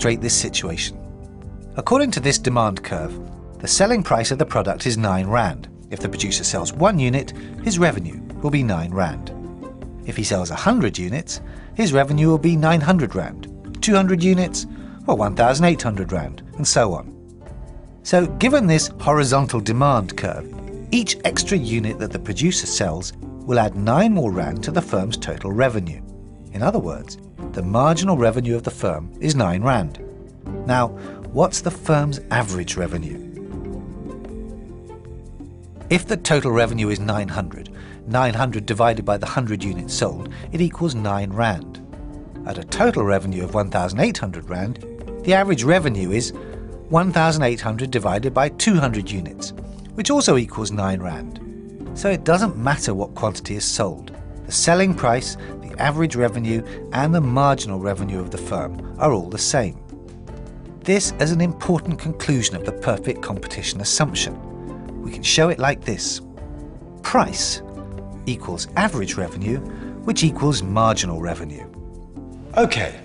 illustrate this situation. According to this demand curve, the selling price of the product is 9 Rand. If the producer sells one unit, his revenue will be 9 Rand. If he sells 100 units, his revenue will be 900 Rand. 200 units, well 1,800 Rand, and so on. So given this horizontal demand curve, each extra unit that the producer sells will add 9 more Rand to the firm's total revenue. In other words, the marginal revenue of the firm is 9 Rand. Now, what's the firm's average revenue? If the total revenue is 900, 900 divided by the 100 units sold, it equals 9 Rand. At a total revenue of 1,800 Rand, the average revenue is 1,800 divided by 200 units, which also equals 9 Rand. So it doesn't matter what quantity is sold. The selling price, the average revenue, and the marginal revenue of the firm are all the same. This is an important conclusion of the perfect competition assumption. We can show it like this. Price equals average revenue, which equals marginal revenue. Okay,